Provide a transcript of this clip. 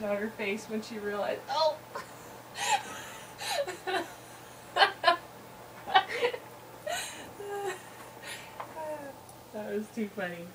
expression on her face when she realized, oh. that was too funny.